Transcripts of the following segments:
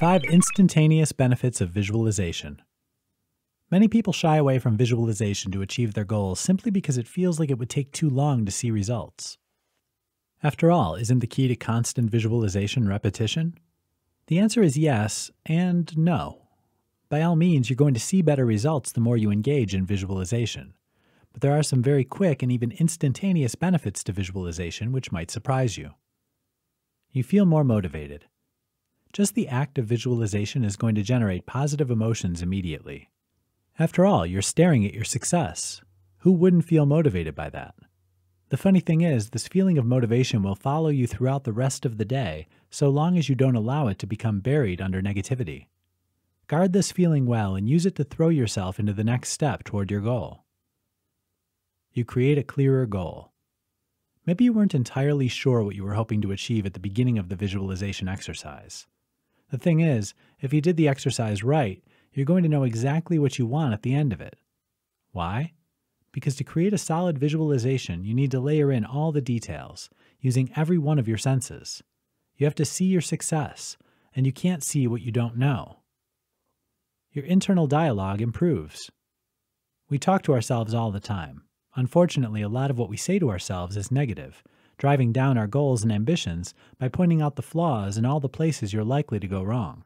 5 Instantaneous Benefits of Visualization. Many people shy away from visualization to achieve their goals simply because it feels like it would take too long to see results. After all, isn't the key to constant visualization repetition? The answer is yes and no. By all means, you're going to see better results the more you engage in visualization. But there are some very quick and even instantaneous benefits to visualization which might surprise you. You feel more motivated. Just the act of visualization is going to generate positive emotions immediately. After all, you're staring at your success. Who wouldn't feel motivated by that? The funny thing is, this feeling of motivation will follow you throughout the rest of the day so long as you don't allow it to become buried under negativity. Guard this feeling well and use it to throw yourself into the next step toward your goal. You create a clearer goal. Maybe you weren't entirely sure what you were hoping to achieve at the beginning of the visualization exercise. The thing is, if you did the exercise right, you're going to know exactly what you want at the end of it. Why? Because to create a solid visualization, you need to layer in all the details, using every one of your senses. You have to see your success, and you can't see what you don't know. Your internal dialogue improves. We talk to ourselves all the time. Unfortunately, a lot of what we say to ourselves is negative, driving down our goals and ambitions by pointing out the flaws and all the places you're likely to go wrong.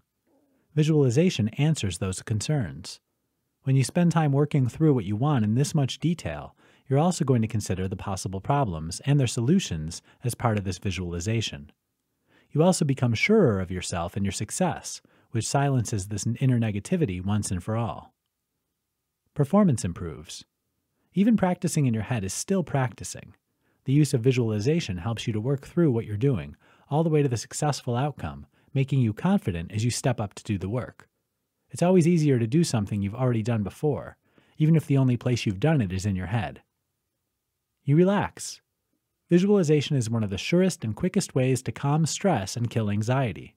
Visualization answers those concerns. When you spend time working through what you want in this much detail, you're also going to consider the possible problems and their solutions as part of this visualization. You also become surer of yourself and your success, which silences this inner negativity once and for all. Performance improves. Even practicing in your head is still practicing. The use of visualization helps you to work through what you're doing, all the way to the successful outcome, making you confident as you step up to do the work. It's always easier to do something you've already done before, even if the only place you've done it is in your head. You relax. Visualization is one of the surest and quickest ways to calm stress and kill anxiety.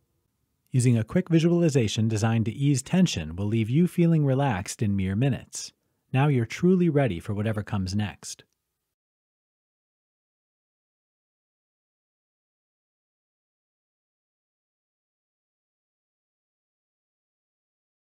Using a quick visualization designed to ease tension will leave you feeling relaxed in mere minutes. Now you're truly ready for whatever comes next.